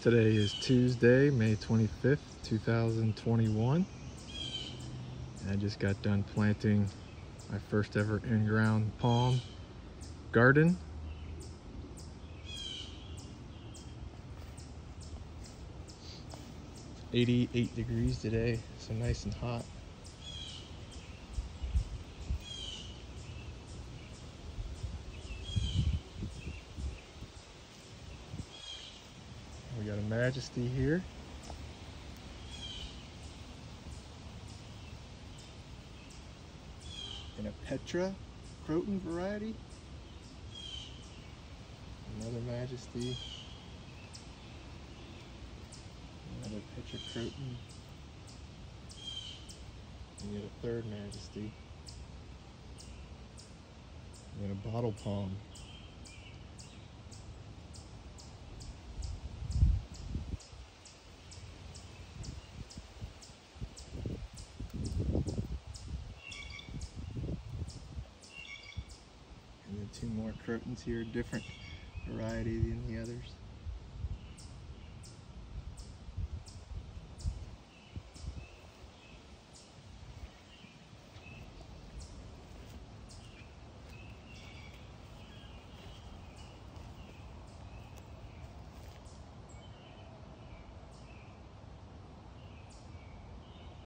Today is Tuesday, May 25th, 2021. I just got done planting my first ever in-ground palm garden. Eighty-eight degrees today, so nice and hot. We got a Majesty here. And a Petra Croton variety. Another Majesty. Another Petra Croton. And yet a third Majesty. And a bottle palm. More crotons here, different variety than the others.